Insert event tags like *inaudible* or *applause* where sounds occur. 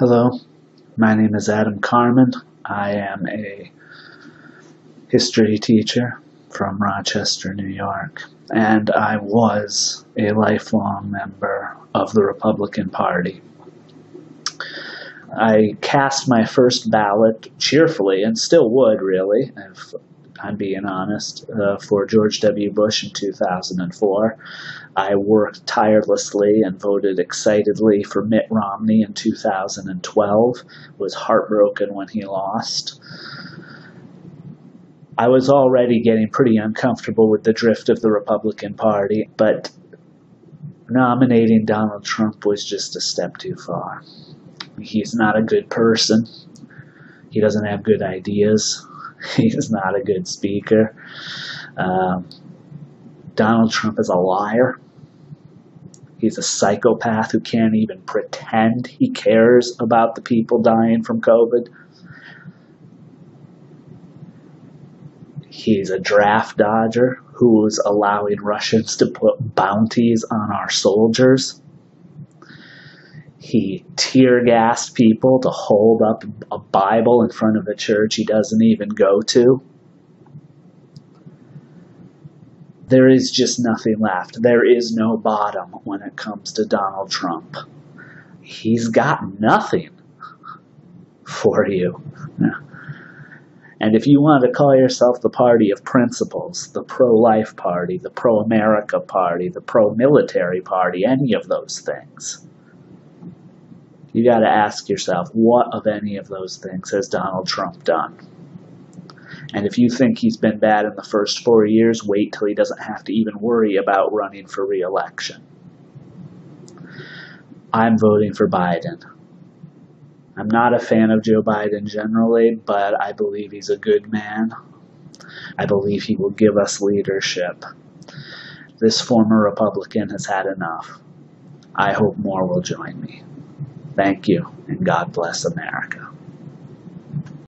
Hello, my name is Adam Carmen. I am a history teacher from Rochester, New York, and I was a lifelong member of the Republican Party. I cast my first ballot cheerfully, and still would, really, I'm being honest, uh, for George W. Bush in 2004. I worked tirelessly and voted excitedly for Mitt Romney in 2012. Was heartbroken when he lost. I was already getting pretty uncomfortable with the drift of the Republican Party, but nominating Donald Trump was just a step too far. He's not a good person. He doesn't have good ideas. *laughs* He's not a good speaker. Um, Donald Trump is a liar. He's a psychopath who can't even pretend he cares about the people dying from COVID. He's a draft dodger who's allowing Russians to put bounties on our soldiers. He tear gassed people to hold up a Bible in front of a church he doesn't even go to. There is just nothing left. There is no bottom when it comes to Donald Trump. He's got nothing for you. And if you want to call yourself the party of principles, the pro life party, the pro America party, the pro military party, any of those things, you got to ask yourself, what of any of those things has Donald Trump done? And if you think he's been bad in the first four years, wait till he doesn't have to even worry about running for reelection. I'm voting for Biden. I'm not a fan of Joe Biden generally, but I believe he's a good man. I believe he will give us leadership. This former Republican has had enough. I hope more will join me. Thank you, and God bless America.